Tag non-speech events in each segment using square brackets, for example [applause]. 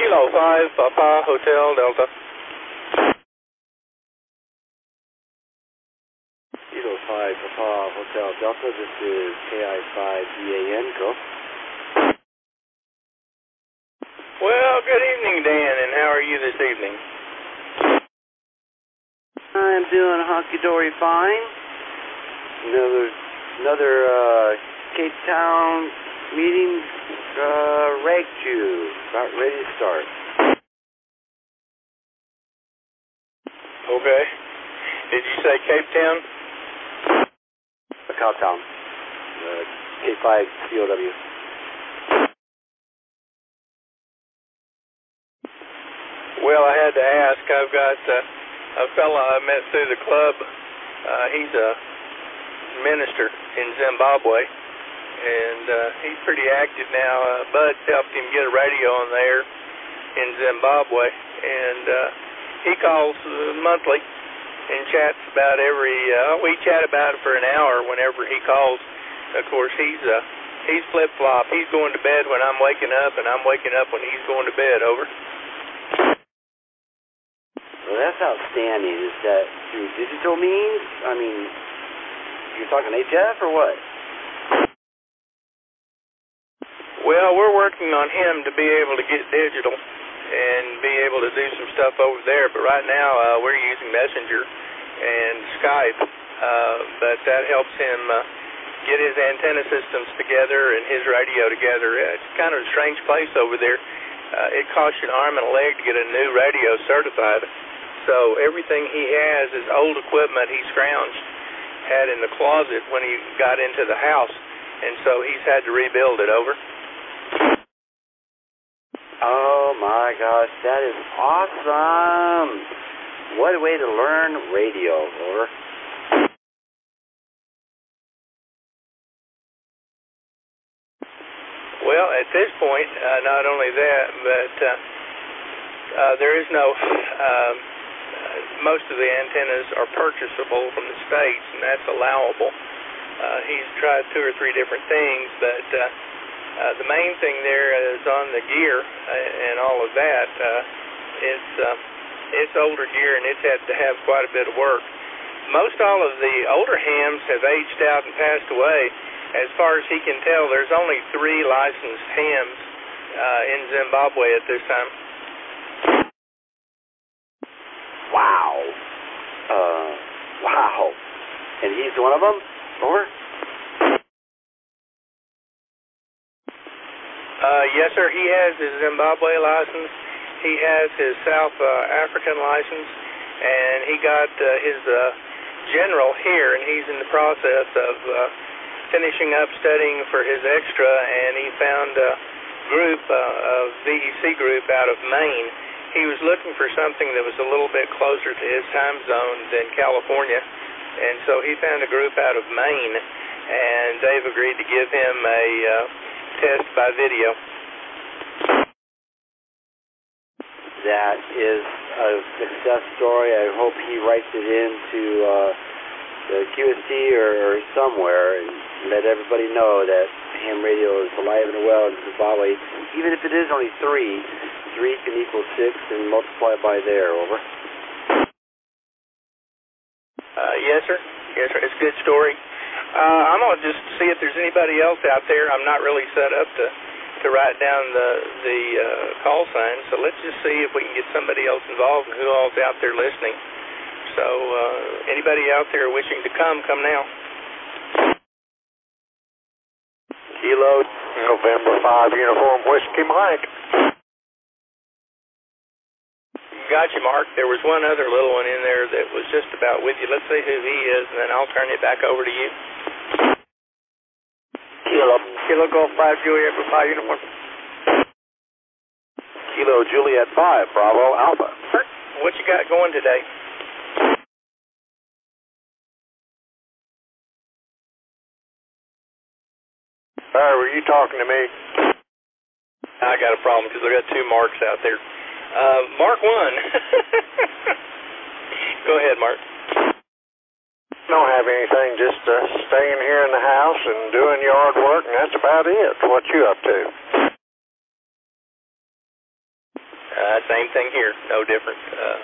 Kilo 5, Papa Hotel Delta. Kilo 5, Papa Hotel Delta. This is KI5DAN. Go. Well, good evening, Dan, and how are you this evening? I'm doing honky-dory fine. Another, another uh, Cape Town meeting, uh, rag chew, about ready to start. Okay. Did you say Cape Town? Uh, Cowtown. Uh, K5 COW. Well, I had to ask. I've got uh, a fellow I met through the club. Uh, he's a minister in Zimbabwe, and uh, he's pretty active now. Uh, Bud's helped him get a radio on there in Zimbabwe, and uh, he calls uh, monthly and chats about every. Uh, we chat about it for an hour whenever he calls. Of course, he's uh, he's flip flop. He's going to bed when I'm waking up, and I'm waking up when he's going to bed. Over. Well, that's outstanding. Is that through digital means? I mean, you're talking HF or what? Well, we're working on him to be able to get digital and be able to do some stuff over there. But right now, uh, we're using Messenger and Skype. Uh, but that helps him uh, get his antenna systems together and his radio together. It's kind of a strange place over there. Uh, it costs you an arm and a leg to get a new radio certified. So everything he has is old equipment he scrounged, had in the closet when he got into the house, and so he's had to rebuild it over. Oh my gosh, that is awesome! What a way to learn radio, over. Well, at this point, uh, not only that, but uh, uh, there is no. Um, uh, most of the antennas are purchasable from the states, and that's allowable. Uh, he's tried two or three different things, but uh, uh, the main thing there is on the gear uh, and all of that. Uh, it's uh, it's older gear, and it's had to have quite a bit of work. Most all of the older hams have aged out and passed away. As far as he can tell, there's only three licensed hams uh, in Zimbabwe at this time. Wow. Uh, wow. And he's one of them? Over? Uh, yes, sir. He has his Zimbabwe license. He has his South uh, African license, and he got uh, his uh, general here, and he's in the process of uh, finishing up studying for his extra, and he found a group, uh, a VEC group out of Maine. He was looking for something that was a little bit closer to his time zone than California, and so he found a group out of Maine, and they've agreed to give him a uh, test by video. That is a success story. I hope he writes it into uh, the QST or, or somewhere and let everybody know that ham radio is alive and well in Zimbabwe. Even if it is only three, three can equal six and multiply by there. Over. Uh, yes, sir. Yes, sir. It's a good story. Uh, I'm gonna just see if there's anybody else out there. I'm not really set up to to write down the the uh, call sign, so let's just see if we can get somebody else involved and who all's out there listening. So uh, anybody out there wishing to come, come now. Kilo November 5 Uniform Whiskey Mike. Got you, Mark. There was one other little one in there that was just about with you. Let's see who he is, and then I'll turn it back over to you. Kilo. Kilo Golf 5 Juliet for 5 Uniform. Kilo Juliet 5 Bravo Alpha. What you got going today? Barry, were you talking to me? I got a problem because I got two marks out there. Uh, Mark 1. [laughs] Go ahead, Mark. Don't have anything, just uh, staying here in the house and doing yard work, and that's about it. What you up to? Uh, same thing here, no different. Uh,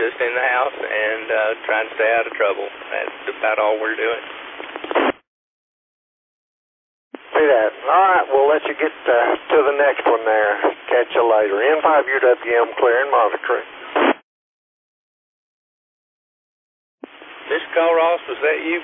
just in the house and uh, trying to stay out of trouble. That's about all we're doing. See that. All right, we'll let you get uh, to the next one there. Catch you later. N5UWM clearing monitoring. Mr. Call Ross, was that you?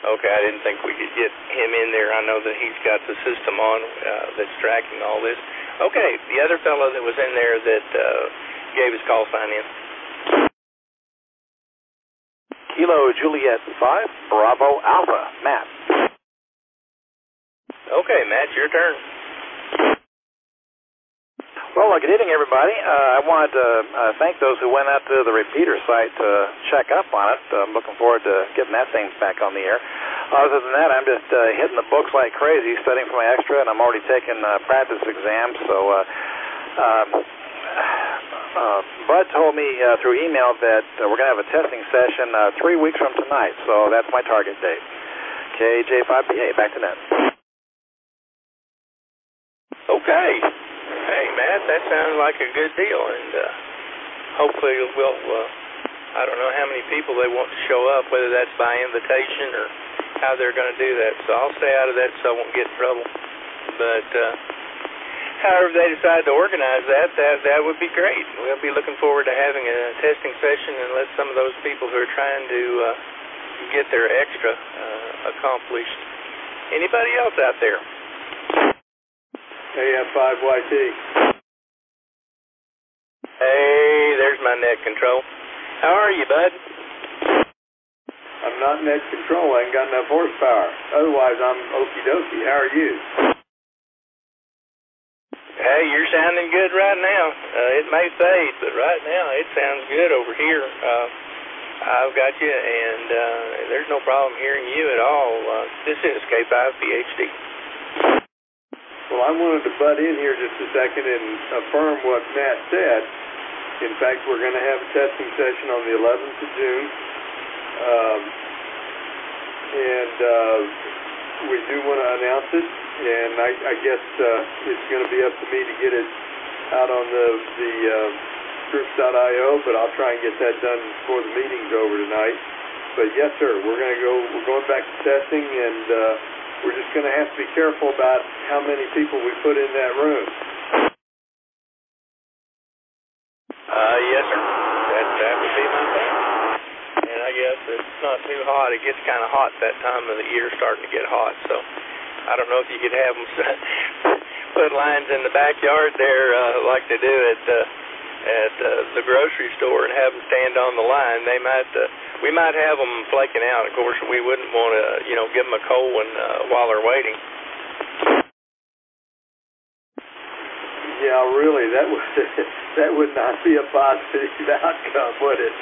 Okay, I didn't think we could get him in there. I know that he's got the system on uh, that's tracking all this. Okay, the other fellow that was in there that uh, gave his call sign in. Kilo Juliet 5, Bravo Alpha, Matt. Okay, Matt, your turn. Well, uh, good evening, everybody. Uh, I wanted to uh, thank those who went out to the repeater site to check up on it. I'm looking forward to getting that thing back on the air. Other than that, I'm just uh, hitting the books like crazy, studying for my extra, and I'm already taking uh, practice exams. So, uh, um, uh, Bud told me uh, through email that uh, we're going to have a testing session uh, three weeks from tonight. So that's my target date. KJ5BA, back to net. Okay. Hey, Matt, that sounds like a good deal, and uh, hopefully we'll. Uh, I don't know how many people they want to show up, whether that's by invitation or how they're going to do that. So I'll stay out of that so I won't get in trouble. But uh, however they decide to organize that, that that would be great. We'll be looking forward to having a testing session and let some of those people who are trying to uh, get their extra uh, accomplished. Anybody else out there? AF5YT. Hey, there's my net control. How are you, bud? I'm not net control. I ain't got enough horsepower. Otherwise, I'm okie dokie. How are you? Hey, you're sounding good right now. Uh, it may fade, but right now it sounds good over here. Uh, I've got you, and uh, there's no problem hearing you at all. Uh, this is K5PhD. Well, I wanted to butt in here just a second and affirm what Matt said. In fact, we're going to have a testing session on the 11th of June. Um, and uh, we do want to announce it, and I, I guess uh, it's going to be up to me to get it out on the, the uh, groups.io, but I'll try and get that done before the meeting's over tonight. But yes, sir, we're going to go, we're going back to testing, and uh, we're just going to have to be careful about how many people we put in that room. Uh, yes, sir. That that would be my thing. And I guess it's not too hot. It gets kind of hot that time of the year, starting to get hot. So I don't know if you could have them [laughs] put lines in the backyard there, uh, like they do at uh, at uh, the grocery store, and have them stand on the line. They might. Uh, we might have them flaking out. Of course, we wouldn't want to, you know, give them a cold one uh, while they're waiting. Yeah, really, that would [laughs] that would not be a positive [laughs] outcome, would it?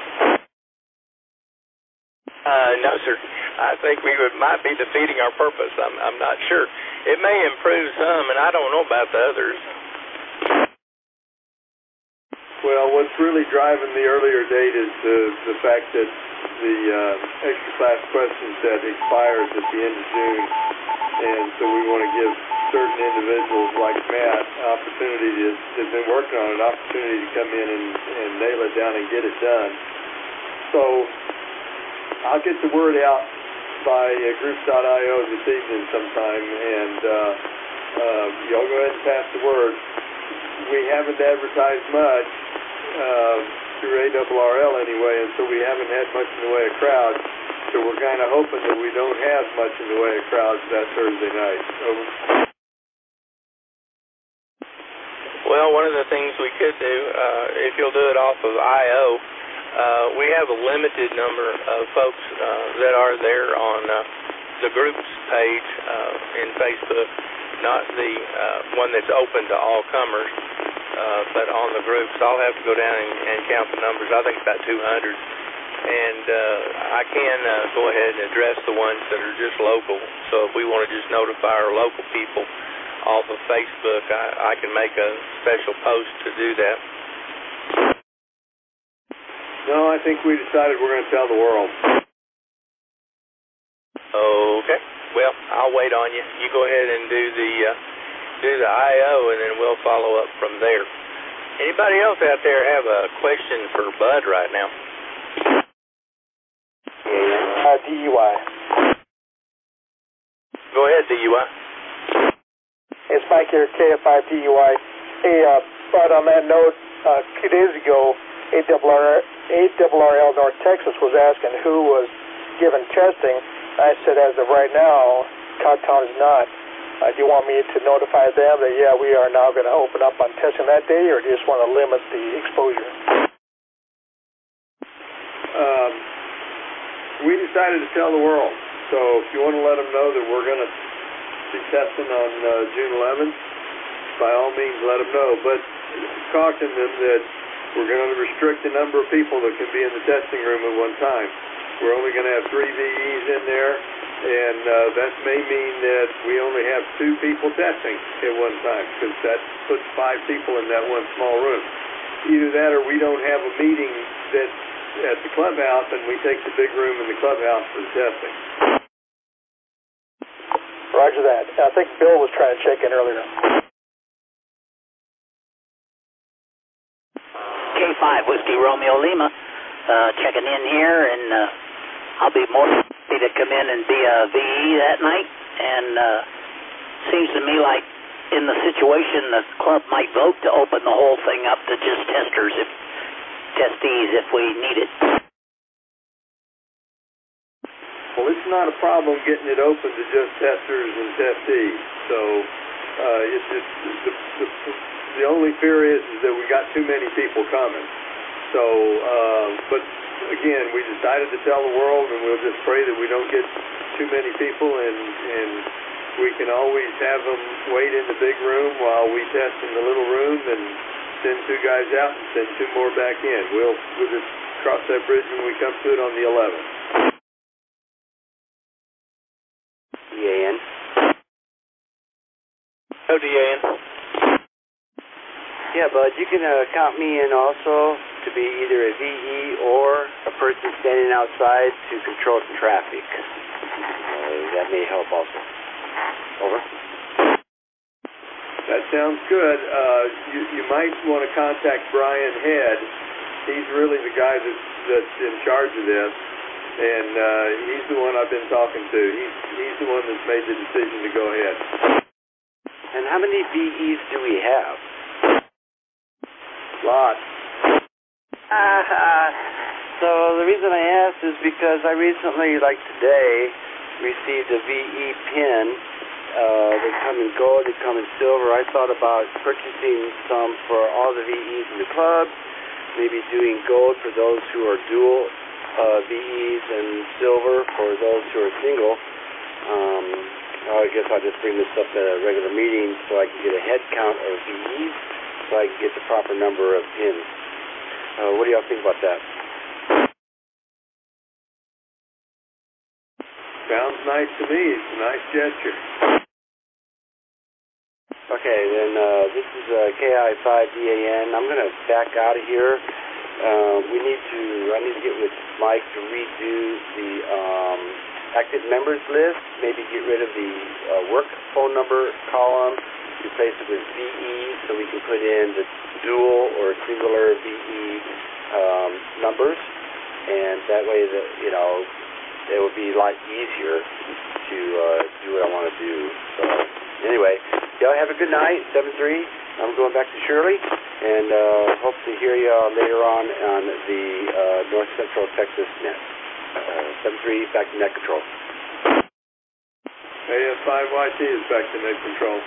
Uh, no, sir. I think we would might be defeating our purpose. I'm I'm not sure. It may improve some, and I don't know about the others. Well, what's really driving the earlier date is the the fact that the uh, extra class question set expires at the end of June, and so we want to give certain individuals like Matt opportunity to have been working on an opportunity to come in and, and nail it down and get it done. So I'll get the word out by uh, groups.io this evening sometime, and uh, uh, y'all go ahead and pass the word. We haven't advertised much uh, through ARRL anyway, and so we haven't had much in the way of crowds. So we're kind of hoping that we don't have much in the way of crowds that Thursday night. Over. Well, one of the things we could do, uh, if you'll do it off of IO, uh, we have a limited number of folks uh, that are there on uh, the groups page uh, in Facebook, not the uh, one that's open to all comers, uh, but on the groups. I'll have to go down and, and count the numbers. I think about 200. And uh, I can uh, go ahead and address the ones that are just local. So if we want to just notify our local people off of Facebook, I, I can make a special post to do that. No, I think we decided we're going to tell the world. Okay. Well, I'll wait on you. You go ahead and do the uh, do the IO, and then we'll follow up from there. Anybody else out there have a question for Bud right now? Uh, DUI. Go ahead, DUI. It's Mike here, KF5 DUI. Hey, uh, Bud, on that note, uh, two days ago, ARRL, ARRL North Texas was asking who was given testing. I said, as of right now, Cowtown is not. Uh, do you want me to notify them that, yeah, we are now going to open up on testing that day, or do you just want to limit the exposure? Um, we decided to tell the world. So if you want to let them know that we're going to be testing on uh, June 11th, by all means let them know. But caution them that we're going to restrict the number of people that can be in the testing room at one time. We're only going to have three VEs in there, and uh, that may mean that we only have two people testing at one time because that puts five people in that one small room. Either that or we don't have a meeting that's at the clubhouse and we take the big room in the clubhouse for the testing. Roger that. I think Bill was trying to check in earlier. K5 Whiskey Romeo Lima, uh, checking in here, and uh, I'll be more happy to come in and be a VE that night. And uh, seems to me like in the situation, the club might vote to open the whole thing up to just testers, if testees, if we need it. Well, it's not a problem getting it open to just testers and testees. So uh, it's just the, the, the only fear is, is that we got too many people coming. So, uh, but again, we decided to tell the world, and we'll just pray that we don't get too many people, and and we can always have them wait in the big room while we test in the little room, and send two guys out and send two more back in. We'll we'll just cross that bridge when we come to it on the 11th. DAN. ODAN. Yeah, Bud, you can uh, count me in also to be either a VE or a person standing outside to control the traffic. Uh, that may help also. Over. That sounds good. Uh, you, you might want to contact Brian Head. He's really the guy that's, that's in charge of this, and uh, he's the one I've been talking to. He's, he's the one that's made the decision to go ahead. And how many VEs do we have? Lots. Uh, uh, so the reason I asked is because I recently, like today, received a VE pin. Uh, they come in gold, they come in silver. I thought about purchasing some for all the VEs in the club, maybe doing gold for those who are dual uh, VEs and silver for those who are single. Um, I guess I'll just bring this up at a regular meeting so I can get a head count of VEs so I can get the proper number of pins. Uh, what do y'all think about that? Sounds nice to me. It's a nice gesture. Okay, then uh, this is uh, KI5DAN. I'm going to back out of here. Uh, we need to, I need to get with Mike to redo the um, active members list, maybe get rid of the uh, work phone number column, replace it with VE so we can put in the dual or singular VE um, numbers, and that way, the, you know, it will be a lot easier to uh, do what I want to do. So, anyway, y'all have a good night, 7 3. I'm going back to Shirley, and uh, hope to hear y'all later on on the uh, North Central Texas net. Uh, 7 3, back to net control. AF5YT is back to net control.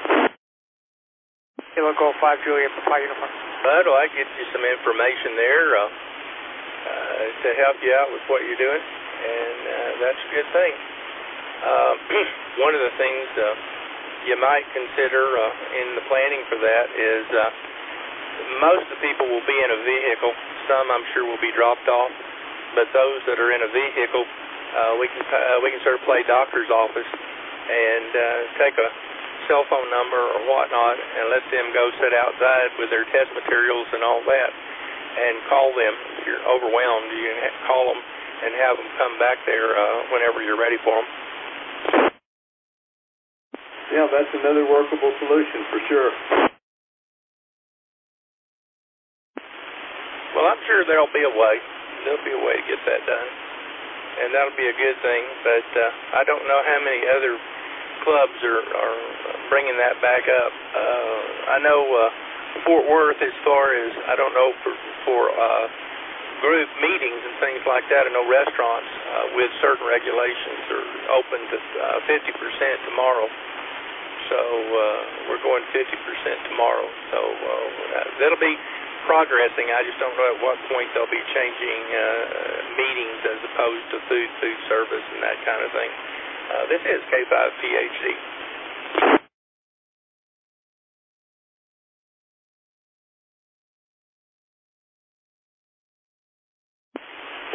Kilo Golf 5 Juliet, Papa Uniform. Bud, well, I get you some information there uh, uh, to help you out with what you're doing, and uh, that's a good thing. Uh, [clears throat] one of the things uh, you might consider uh, in the planning for that is uh, most of the people will be in a vehicle. Some, I'm sure, will be dropped off, but those that are in a vehicle, uh, we can uh, we can sort of play doctor's office and uh, take a cell phone number or whatnot and let them go sit outside with their test materials and all that and call them. If you're overwhelmed, you can call them and have them come back there uh, whenever you're ready for them. yeah, that's another workable solution for sure. Well, I'm sure there'll be a way. There'll be a way to get that done, and that'll be a good thing. But uh, I don't know how many other clubs are, are bringing that back up. Uh, I know uh, Fort Worth, as far as I don't know for for uh, group meetings and things like that. I know restaurants uh, with certain regulations are open to uh, 50% tomorrow. So uh, we're going 50% tomorrow. So uh, that'll be progressing. I just don't know at what point they'll be changing uh, meetings as opposed to food, food service, and that kind of thing. Uh, this is K5PHD.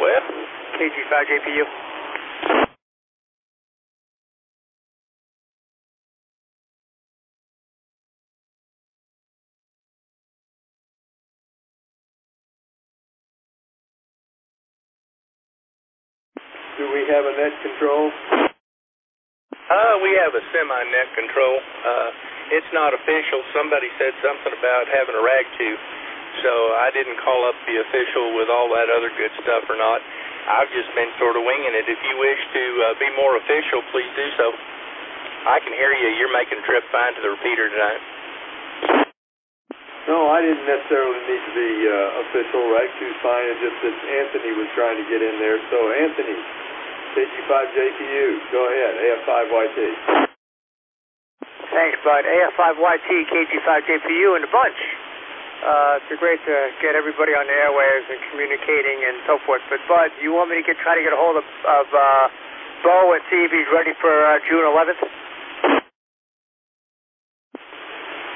Well, KG5JPU. Do we have a net control? Uh, we have a semi-net control. Uh, it's not official. Somebody said something about having a rag chew, so I didn't call up the official with all that other good stuff or not. I've just been sort of winging it. If you wish to uh, be more official, please do so. I can hear you. You're making a trip fine to the repeater tonight. No, I didn't necessarily need to be uh, official. Rag chew's fine. It's just that Anthony was trying to get in there. So, Anthony, KG5JPU, go ahead, AF5YT. Thanks, Bud. AF5YT, KG5JPU, and a bunch. Uh, it's great to get everybody on the airwaves and communicating and so forth. But Bud, do you want me to get try to get a hold of, of uh, Bo and see if he's ready for uh, June 11th?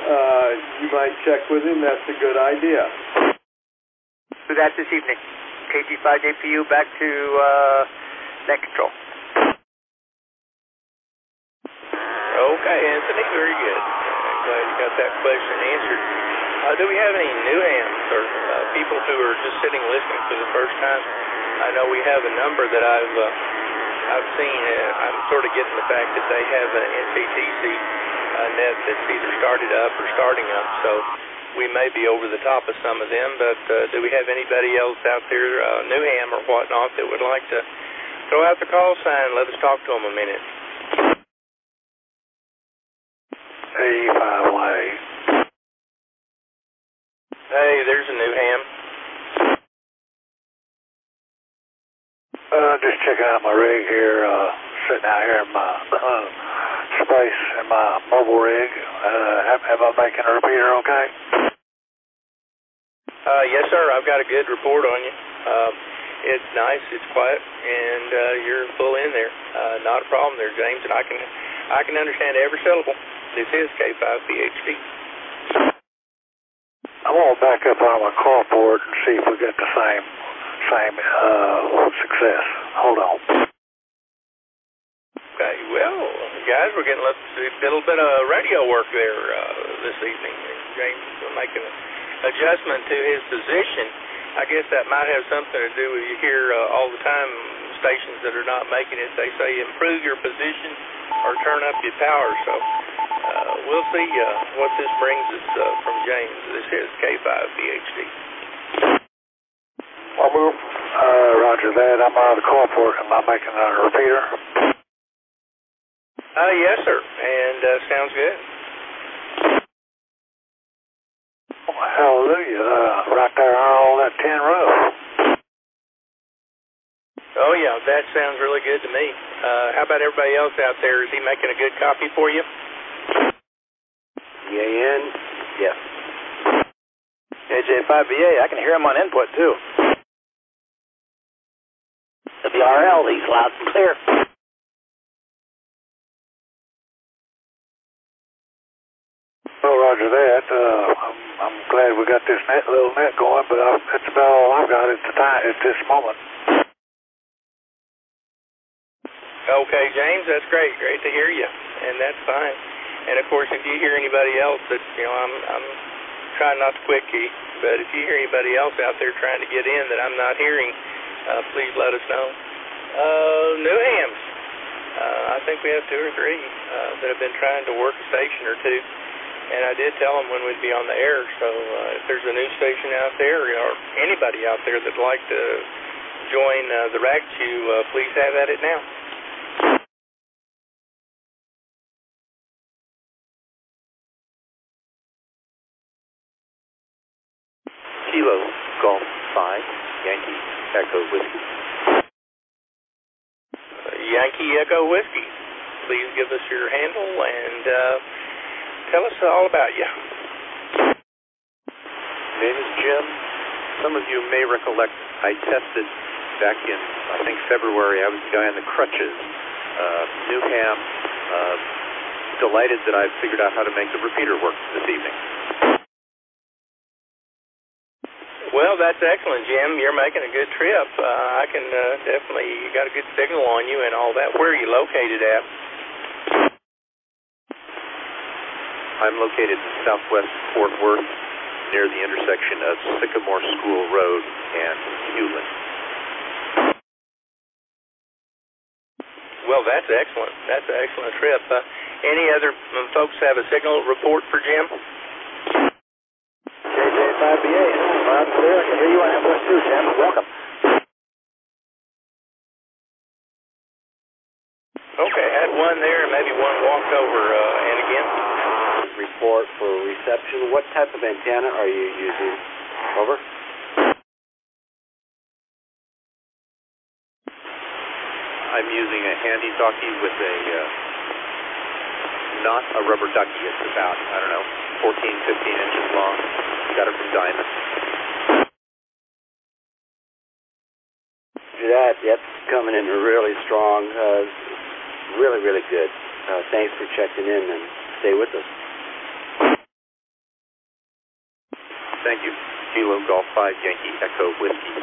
Uh, you might check with him. That's a good idea. Do that this evening. KG5JPU back to uh, control. Okay, Anthony, very good. Glad you got that question answered. Uh, do we have any new hams or uh, people who are just sitting listening for the first time? I know we have a number that I've uh, I've seen. Uh, I'm sort of getting the fact that they have an NCTC uh, net that's either started up or starting up. So we may be over the top of some of them. But uh, do we have anybody else out there, uh, new ham or whatnot, that would like to throw out the call sign? Let us talk to them a minute. A5Y. Hey, there's a new ham. Uh, just checking out my rig here, uh, sitting out here in my uh, space in my mobile rig. Uh, am, am I making a repeater okay? Uh, yes, sir. I've got a good report on you. Uh, it's nice, it's quiet, and uh, you're full in there. Uh, not a problem there, James, and I can I can understand every syllable. This is K5PHD. I want to back up on my carport and see if we get the same same uh, success. Hold on. Okay, well, guys, we're getting a little, little bit of radio work there uh, this evening. James is making an adjustment to his position. I guess that might have something to do with you hear uh, all the time stations that are not making it. They say improve your position or turn up your power. So uh, we'll see uh, what this brings us uh, from James. This is K5PHD. I'll move. Uh, roger that. I'm on the carport. Am I making a repeater? Uh, yes, sir, and uh, sounds good. Hallelujah. Uh, right there on that tin roof. Oh, yeah, that sounds really good to me. Uh, how about everybody else out there? Is he making a good copy for you? EAN, yes. AJ5VA, I can hear him on input too. WRL, he's loud and clear. Well, roger that. Uh, I'm, glad we got this net, little net going, but I, that's about all I've got at the time at this moment. Okay, James, that's great. Great to hear you, and that's fine. And of course, if you hear anybody else that you know, I'm I'm trying not to quick key, but if you hear anybody else out there trying to get in that I'm not hearing, uh, please let us know. Uh, new hams, Uh, I think we have two or three uh, that have been trying to work a station or two. And I did tell them when we'd be on the air. So uh, if there's a news station out there or anybody out there that'd like to join uh, the Rag Chew, uh, please have at it now. Kilo Golf 5, Yankee Echo Whiskey. Uh, Yankee Echo Whiskey. Please give us your handle and uh, tell us all about you. Name is Jim. Some of you may recollect I tested back in, I think, February. I was the guy on the crutches. Uh, new ham. Uh, delighted that I've figured out how to make the repeater work this evening. Well, that's excellent, Jim. You're making a good trip. Uh, I can uh, definitely, you got a good signal on you and all that. Where are you located at? I'm located in southwest Fort Worth, near the intersection of Sycamore School Road and Hulen. Well, that's excellent. That's an excellent trip. Uh, any other um, folks have a signal report for Jim? KJ5BA, loud and clear. I can hear you on Ambush 2, Jim. Welcome. Okay, had one there maybe one walked over. Uh, and again? Report for reception. What type of antenna are you using? Over. I'm using a handy talkie with a, uh, not a rubber ducky. It's about, I don't know, 14, 15 inches long. Got it from Diamond. That, that's coming in really strong. Uh, really, really good. Uh, thanks for checking in and stay with us. Thank you. Kilo Golf 5 Yankee Echo Whiskey.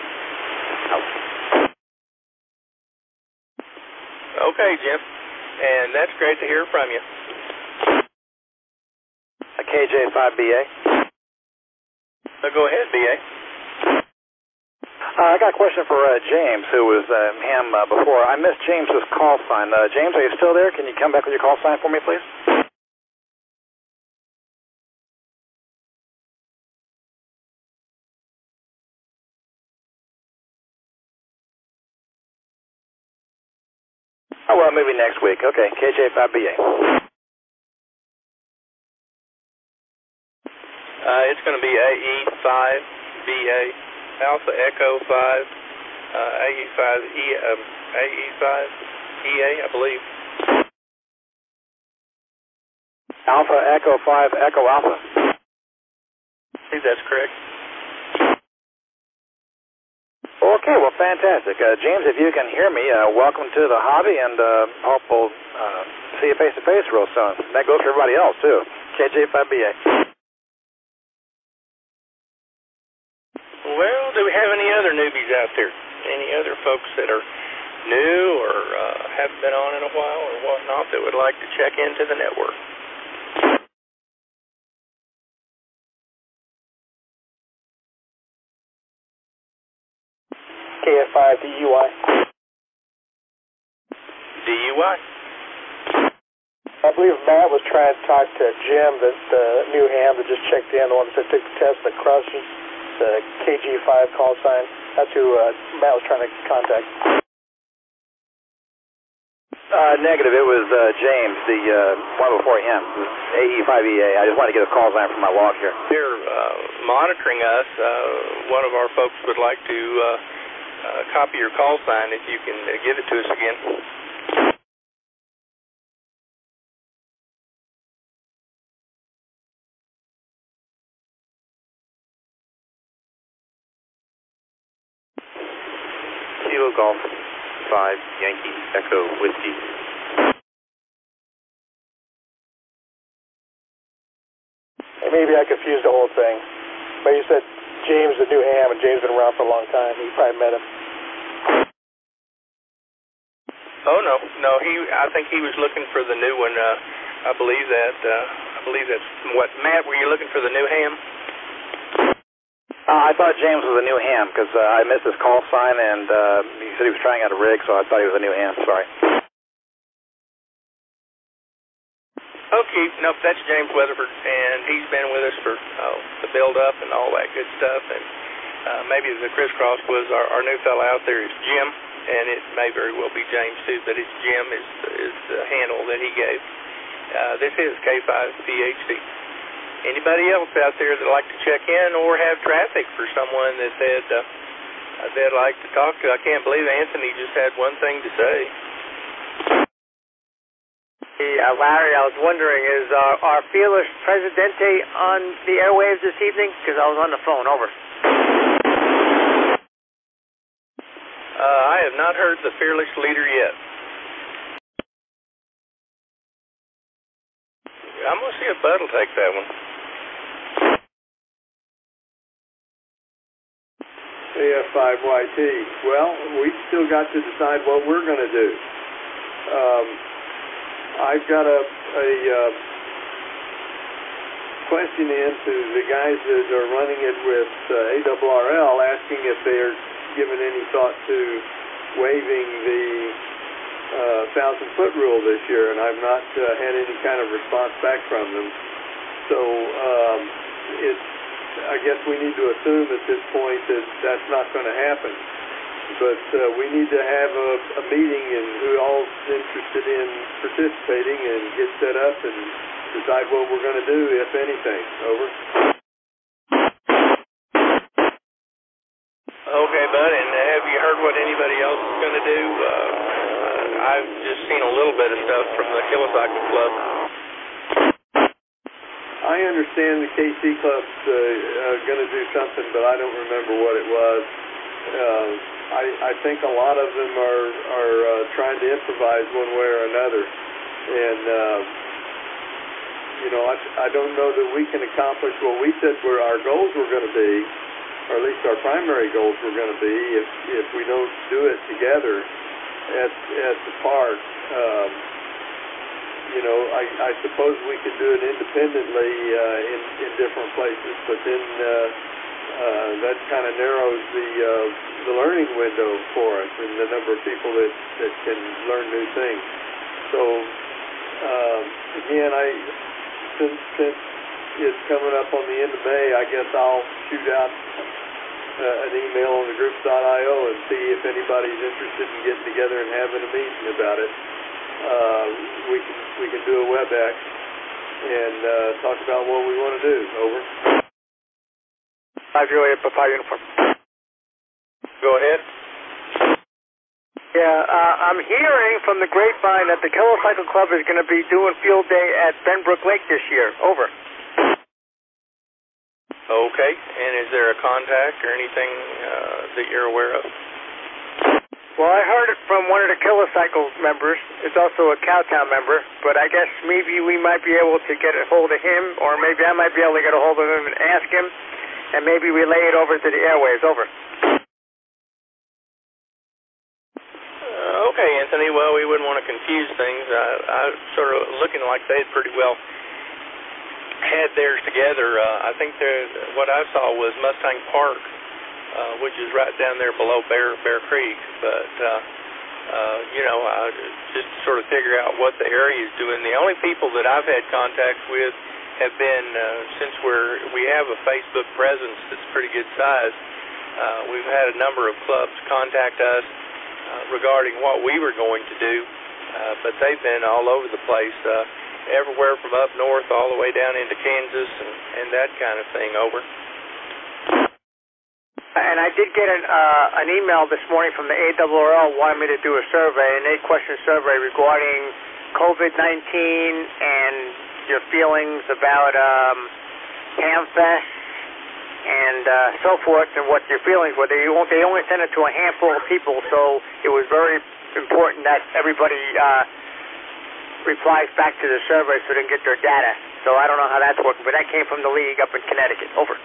Out. Okay, Jim. And that's great to hear from you. A KJ5BA. So go ahead, BA. Uh, I got a question for uh, James, who was uh, him uh, before. I missed James's call sign. Uh, James, are you still there? Can you come back with your call sign for me, please? Well, maybe next week. Okay, KJ5BA. Uh, it's going to be AE5BA, Alpha Echo 5, uh, AE5, e, um, AE5 EA, I believe. Alpha Echo 5 Echo Alpha. I think that's correct. Okay, well, fantastic. Uh, James, if you can hear me, uh, welcome to the hobby, and uh, hope we'll uh, see you face to face real soon. That goes for everybody else, too. KJ5BA. Well, do we have any other newbies out there? Any other folks that are new or uh, haven't been on in a while or whatnot that would like to check into the network? KF5DUI. DUI. I believe Matt was trying to talk to Jim, the, the new ham that just checked in, the one that took the test, the crushes, the KG5 call sign. That's who uh, Matt was trying to contact. Uh, negative. It was uh, James, the uh, one before him, AE5EA. I just wanted to get a call sign from my log here. They're uh, monitoring us. Uh, one of our folks would like to uh, uh, copy your call sign if you can uh, give it to us again. Kilo Golf 5 Yankee Echo Whiskey. Maybe I confused the whole thing. But you said James the new ham, and James been around for a long time. You probably met him. Oh no, no. He, I think he was looking for the new one. Uh, I believe that. Uh, I believe that's what. Matt, were you looking for the new ham? Uh, I thought James was a new ham because uh, I missed his call sign, and uh, he said he was trying out a rig, so I thought he was a new ham. Sorry. Keep. Nope, that's James Weatherford, and he's been with us for uh, the build up and all that good stuff. And uh, maybe the crisscross was our, our new fellow out there is Jim, and it may very well be James too, but it's Jim is is the handle that he gave. Uh, this is K5 PhD. Anybody else out there that'd like to check in or have traffic for someone that they'd uh, they'd like to talk to? I can't believe Anthony just had one thing to say. Hey, uh, Larry, I was wondering, is uh, our fearless Presidente on the airwaves this evening? Because I was on the phone. Over. Uh, I have not heard the fearless leader yet. I'm gonna see if Bud will take that one. AF5YT. Well, we still got to decide what we're going to do. Um, I've got a, a uh, question in to the guys that are running it with uh, ARRL asking if they're given any thought to waiving the uh, thousand foot rule this year, and I've not uh, had any kind of response back from them. So um, it's I guess we need to assume at this point that that's not going to happen. But uh, we need to have a, a meeting and who all's interested in participating and get set up and decide what we're going to do, if anything. Over. Okay, Bud, and have you heard what anybody else is going to do? Uh, uh, I've just seen a little bit of stuff from the Kilocycle Club. I understand the KC Club's uh, uh, going to do something, but I don't remember what it was. Uh, I, I think a lot of them are are uh, trying to improvise one way or another, and uh, you know I, I don't know that we can accomplish what we said were our goals were going to be, or at least our primary goals were going to be, if if we don't do it together at at the park. Um, you know, I, I suppose we could do it independently uh, in in different places, but then uh, uh, that kind of narrows the uh, the learning window for us and the number of people that that can learn new things. So um, again, I since since it's coming up on the end of May, I guess I'll shoot out uh, an email on the groups.io and see if anybody's interested in getting together and having a meeting about it. Uh, we can we can do a WebEx and uh, talk about what we want to do. Over. Five Juliet, Papa Uniform. Go ahead. Yeah, uh, I'm hearing from the grapevine that the Kilocycle Club is going to be doing field day at Benbrook Lake this year. Over. Okay, and is there a contact or anything uh, that you're aware of? Well, I heard it from one of the Kilocycle members. It's also a Cowtown member, but I guess maybe we might be able to get a hold of him, or maybe I might be able to get a hold of him and ask him, and maybe relay it over to the airways. Over. Uh, okay, Anthony. Well, we wouldn't want to confuse things. I, I sort of looking like they had pretty well had theirs together. Uh, I think what I saw was Mustang Park, uh, which is right down there below Bear Bear Creek. But uh, uh, you know, I just sort of figure out what the area is doing. The only people that I've had contact with have been uh, since we're we have a Facebook presence that's pretty good size. Uh, we've had a number of clubs contact us uh, regarding what we were going to do, uh, but they've been all over the place, uh, everywhere from up north all the way down into Kansas and, and that kind of thing. Over. And I did get an uh, an email this morning from the ARRL wanting me to do a survey, an eight question survey regarding COVID 19 and your feelings about um, Hamfest and uh, so forth, and what your feelings were. They, they only sent it to a handful of people, so it was very important that everybody uh, replies back to the survey so they can get their data. So I don't know how that's working, but that came from the league up in Connecticut. Over.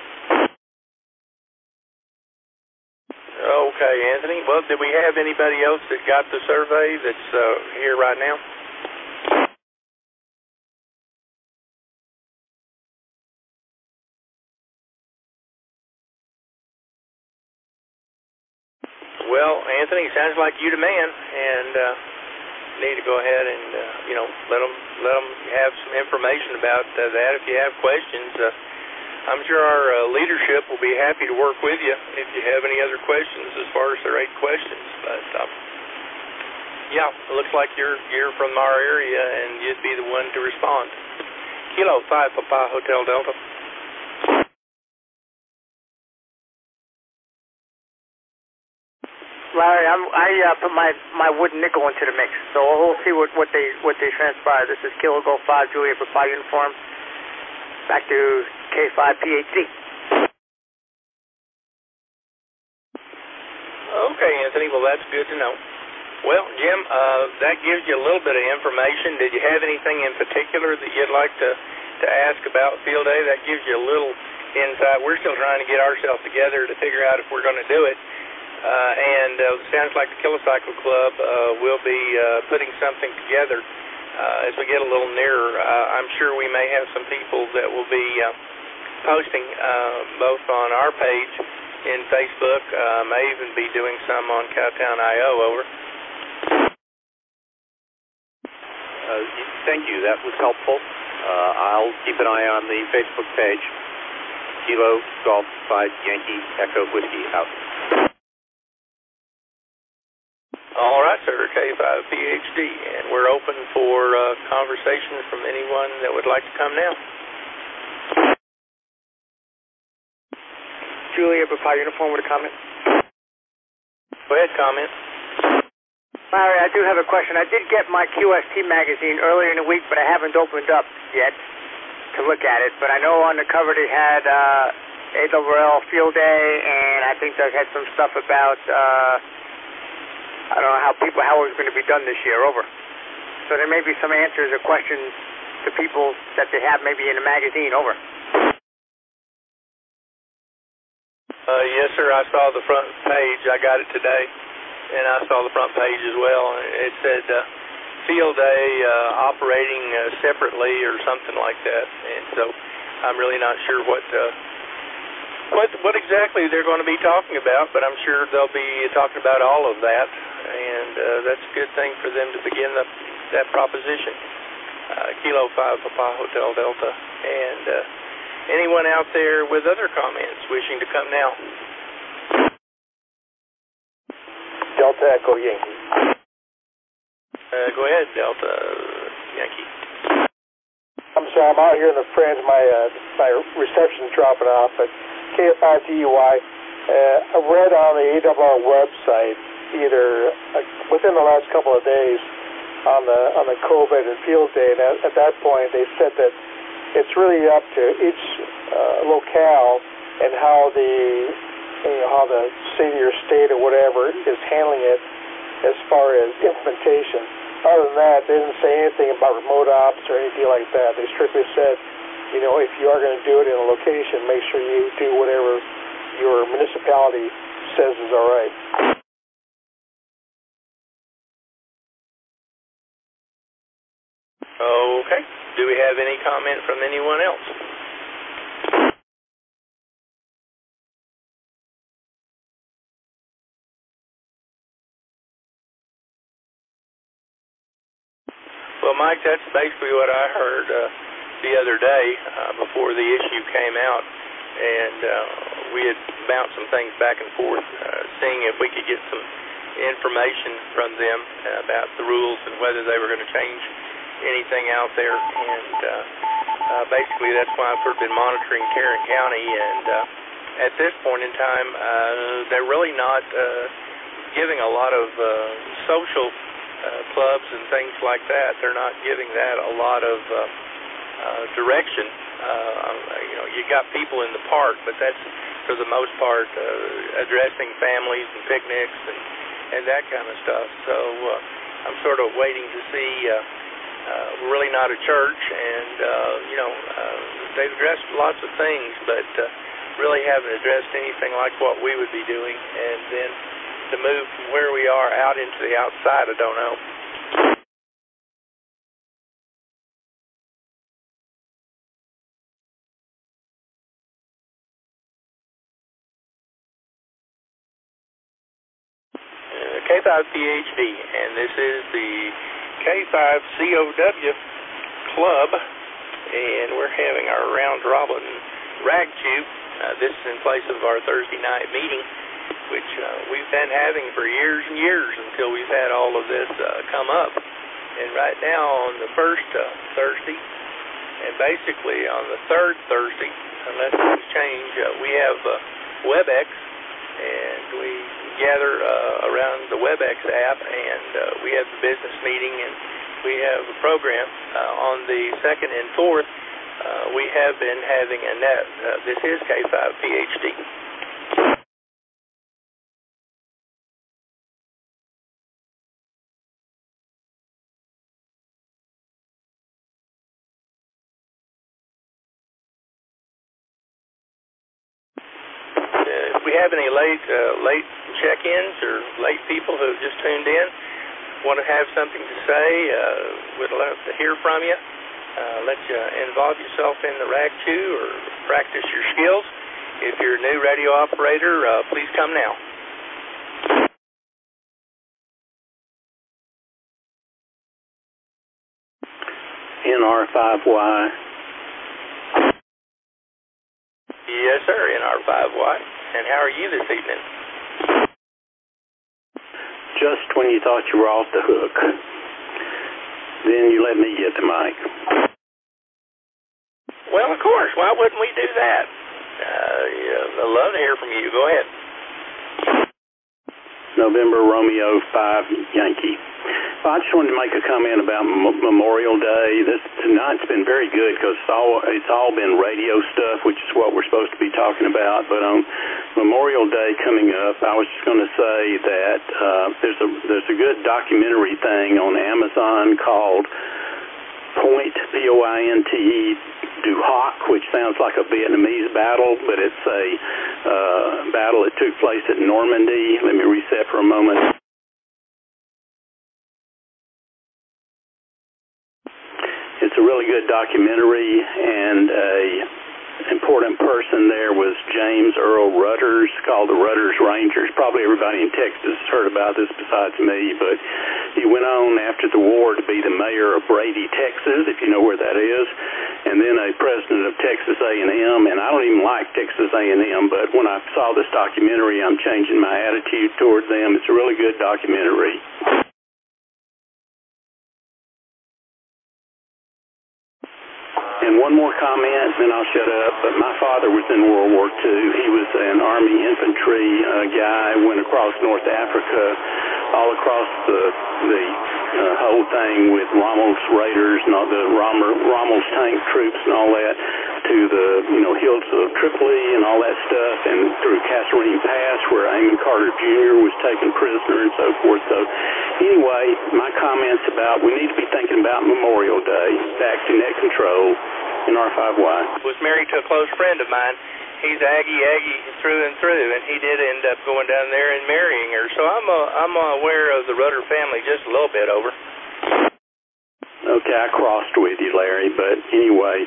Okay, Anthony. Well, did we have anybody else that got the survey that's uh, here right now? Well, Anthony, sounds like you the man, and uh, need to go ahead and uh, you know let them let them have some information about uh, that. If you have questions, uh, I'm sure our uh, leadership will be happy to work with you if you have any other questions as far as their eight questions. But um, yeah, it looks like you're you're from our area and you'd be the one to respond. Kilo Five Papa Hotel Delta. Larry, I'm, I uh, put my my wooden nickel into the mix, so we'll see what what they what they transpire. This is Kilo Golf Five Juliet Papa uniform. Back to K5 PhD. Okay, Anthony. Well, that's good to know. Well, Jim, uh, that gives you a little bit of information. Did you have anything in particular that you'd like to to ask about field day? That gives you a little insight. We're still trying to get ourselves together to figure out if we're going to do it. Uh, and uh, sounds like the Kilocycle Club uh, will be uh, putting something together uh, as we get a little nearer. Uh, I'm sure we may have some people that will be uh, posting uh, both on our page in Facebook, uh, may even be doing some on Cowtown.io. Over. Uh, thank you. That was helpful. Uh, I'll keep an eye on the Facebook page. Kilo Golf 5 Yankee Echo Whiskey out. All right, sir. K5 PhD, and we're open for uh, conversation from anyone that would like to come now. Julia Papa uniform with a comment. Go ahead, comment. Larry, I do have a question. I did get my QST magazine earlier in the week, but I haven't opened up yet to look at it. But I know on the cover they had uh, ARRL Field Day, and I think they had some stuff about uh, I don't know how people how it was going to be done this year. Over. So there may be some answers or questions to people that they have maybe in the magazine. Over. Uh, yes, sir. I saw the front page. I got it today, and I saw the front page as well. It said uh, field day uh, operating uh, separately or something like that, and so I'm really not sure what uh, what what exactly they're going to be talking about. But I'm sure they'll be talking about all of that, and uh, that's a good thing for them to begin the, that proposition. Uh, Kilo Five Papa Hotel Delta, and. Uh, Anyone out there with other comments wishing to come now? Delta Echo Yankee. Uh, go ahead, Delta Yankee. I'm sorry, I'm out here in the fringe. My uh, my reception's dropping off. But KF5TUY, uh, read on the ARRL website either uh, within the last couple of days on the on the COVID and field day, and at, at that point they said that it's really up to each uh, locale and how the you know, how the city or state or whatever is handling it as far as implementation. Other than that, they didn't say anything about remote ops or anything like that. They strictly said, you know, if you are going to do it in a location, make sure you do whatever your municipality says is all right. Okay. Do we have any comment from anyone else? Well, Mike, that's basically what I heard uh, the other day uh, before the issue came out, and uh, we had bounced some things back and forth, uh, seeing if we could get some information from them about the rules and whether they were going to change anything out there. And uh, uh, basically, that's why I've been monitoring Tarrant County. And uh, at this point in time, uh, they're really not uh, giving a lot of uh, social uh, clubs and things like that. They're not giving that a lot of uh, uh, direction. Uh, you know, you got people in the park, but that's for the most part uh, addressing families and picnics and and that kind of stuff. So uh, I'm sort of waiting to see. Uh, uh, really not a church, and uh, you know uh, they've addressed lots of things, but uh, really haven't addressed anything like what we would be doing. And then to move from where we are out into the outside, I don't know. K5 PhD, and this is the K5COW Club, and we're having our round robin rag chew. Uh, this is in place of our Thursday night meeting, which uh, we've been having for years and years until we've had all of this uh, come up. And right now, on the first uh, Thursday, and basically on the third Thursday, unless things change, uh, we have uh, WebEx, and we gather uh, around the WebEx app, and uh, we have the business meeting, and we have a program uh, on the second and fourth. Uh, we have been having a net. Uh, this is K5 PhD. Check-ins or late people who have just tuned in, want to have something to say, uh, would love to hear from you. Uh, let you involve yourself in the rag chew or practice your skills. If you're a new radio operator, uh, please come now. NR5Y. Yes, sir, NR5Y. And how are you this evening? Just when you thought you were off the hook, then you let me get the mic. Well, of course. Why wouldn't we do that? Uh, yeah, I'd love to hear from you. Go ahead. November Romeo 5 Yankee. I just wanted to make a comment about M- Memorial Day. This tonight's been very good because it's all it's all been radio stuff, which is what we're supposed to be talking about. But on Memorial Day coming up, I was just going to say that uh, there's a there's a good documentary thing on Amazon called Point P O I N T E Du Hoc, which sounds like a Vietnamese battle, but it's a uh, battle that took place at Normandy. Let me reset for a moment. A really good documentary, and a important person there was James Earl Rudders, called the Rudder's Rangers. Probably everybody in Texas has heard about this besides me, but he went on after the war to be the mayor of Brady, Texas, if you know where that is, and then a president of Texas A&M. And I don't even like Texas A&M, but when I saw this documentary, I'm changing my attitude toward them. It's a really good documentary. And one more comment, then I'll shut up. But my father was in World War II. He was an Army infantry uh, guy. Went across North Africa, all across the the uh, whole thing with Rommel's Raiders and all the Rommel, Rommel's tank troops and all that, to the you know hills of Tripoli and all that stuff, and through Kasserine Pass where Amon Carter Jr. was taken prisoner and so forth. So anyway, my comments about we need to be thinking about Memorial Day, back to net control NR5Y. Was married to a close friend of mine. He's Aggie Aggie through and through, and he did end up going down there and marrying her. So I'm uh, I'm aware of the Rudder family just a little bit. Over. Okay, I crossed with you, Larry, but anyway,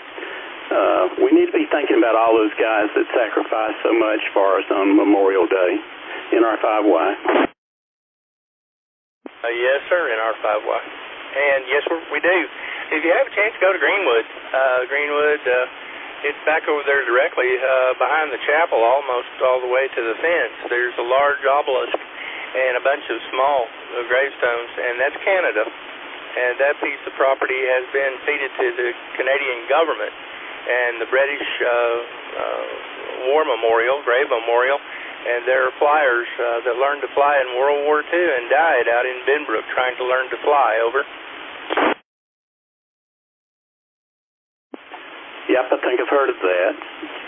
uh, we need to be thinking about all those guys that sacrificed so much for us on Memorial Day NR5Y. Uh, yes, sir, NR5Y. And yes, we we do. If you have a chance, go to Greenwood. Uh, Greenwood, uh, it's back over there directly uh, behind the chapel, almost all the way to the fence. There's a large obelisk and a bunch of small uh, gravestones, and that's Canada. And that piece of property has been ceded to the Canadian government. And the British uh, uh, War Memorial, Grave Memorial, and there are flyers uh, that learned to fly in World War II and died out in Benbrook trying to learn to fly. Over. Yep, I think I've heard of that.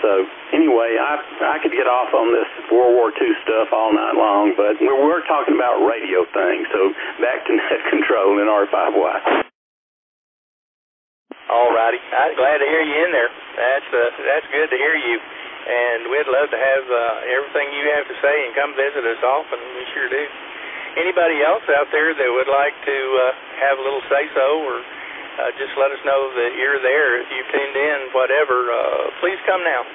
So anyway, I I could get off on this World War II stuff all night long, but we're, we're talking about radio things. So back to net [laughs] control NR5Y. All righty, I'm glad to hear you in there. That's uh, that's good to hear you, and we'd love to have uh, everything you have to say and come visit us often. We sure do. Anybody else out there that would like to uh, have a little say so or uh, just let us know that you're there. If you tuned in, whatever, uh, please come now.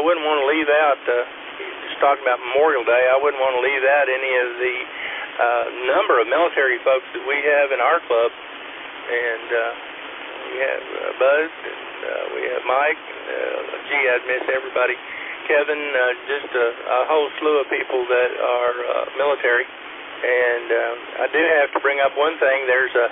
I wouldn't want to leave out. Uh, just talking about Memorial Day, I wouldn't want to leave out any of the uh, number of military folks that we have in our club, and uh, we have uh, Buzz, and uh, we have Mike. Uh, gee, I'd miss everybody. Kevin, uh, just a, a whole slew of people that are uh, military. And um, I do have to bring up one thing. There's a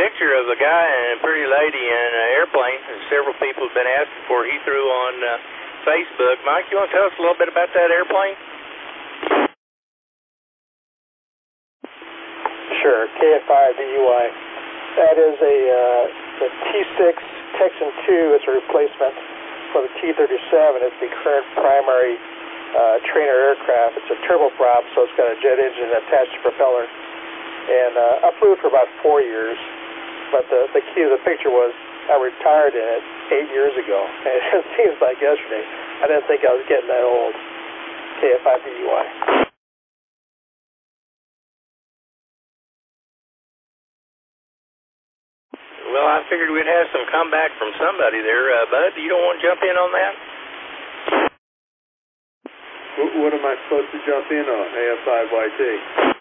picture of a guy and a pretty lady in an airplane, and several people have been asking for. He threw on uh, Facebook. Mike, you want to tell us a little bit about that airplane? Sure, KFI-VUI. That is a uh, the T6 Texan 2 is a replacement for the T-37. It's the current primary uh, trainer aircraft. It's a turboprop, so it's got a jet engine attached to propeller. And uh, I flew it for about four years, but the, the key to the picture was I retired in it eight years ago. [laughs] And it seems like yesterday. I didn't think I was getting that old. KFI-VUI. Well, I figured we'd have some comeback from somebody there. Uh, Bud, you don't want to jump in on that? What, what am I supposed to jump in on, AF5YT?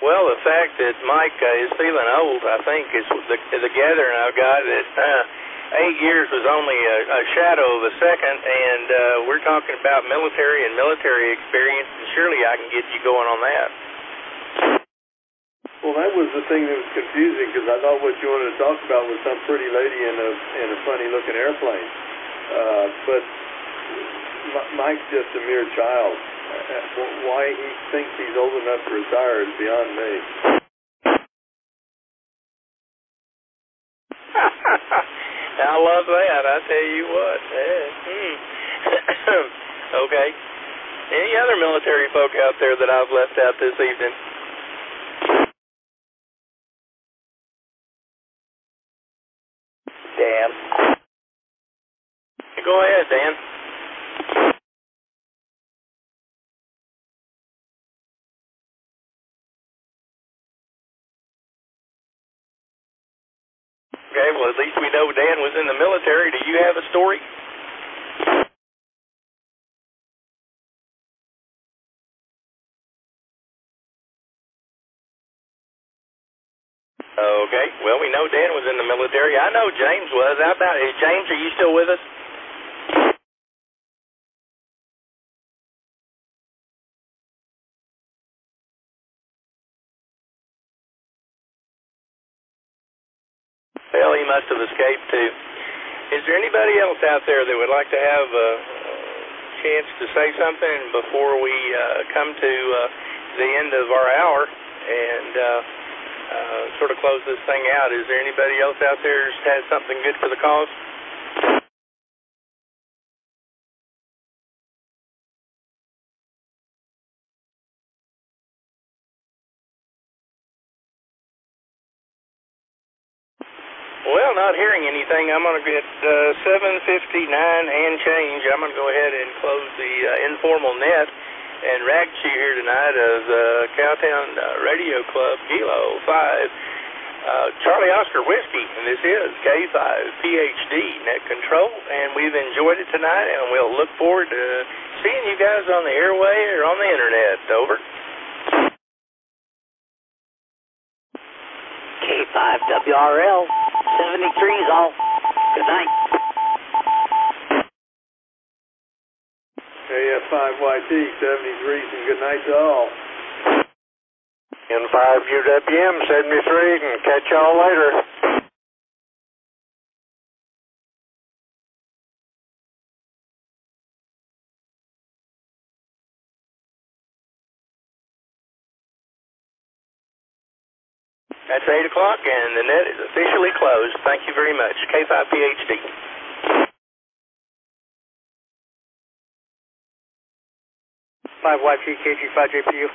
Well, the fact that Mike uh, is feeling old, I think, is the, the gathering I've got that uh, eight years was only a, a shadow of a second, and uh, we're talking about military and military experience, and surely I can get you going on that. Well, that was the thing that was confusing because I thought what you wanted to talk about was some pretty lady in a in a funny looking airplane. Uh, but M- Mike's just a mere child. Why he thinks he's old enough to retire is beyond me. [laughs] I love that. I tell you what. Yeah. Hmm. [coughs] okay. Any other military folk out there that I've left out this evening? Dan. Go ahead, Dan. Okay, well, at least we know Dan was in the military. Do you have a story? Okay, well, we know Dan was in the military. I know James was. How about is James? Are you still with us? Must have escaped too. Is there anybody else out there that would like to have a chance to say something before we uh, come to uh, the end of our hour and uh, uh, sort of close this thing out? Is there anybody else out there that has something good for the cause? Not hearing anything, I'm going to get uh, 7:59 and change. I'm going to go ahead and close the uh, informal net and rag chew here tonight of the Cowtown uh, Radio Club Kilo 5 uh, Charlie Oscar Whiskey, and this is K5 PhD Net Control, and we've enjoyed it tonight, and we'll look forward to seeing you guys on the airway or on the internet. Over. K5WRL 73's all. Good night. AF5YT 73s and good night to all. N5UWM 73, and catch y'all later. That's 8 o'clock, and the net is officially closed. Thank you very much. K5 PhD. Five YG KG five JPU.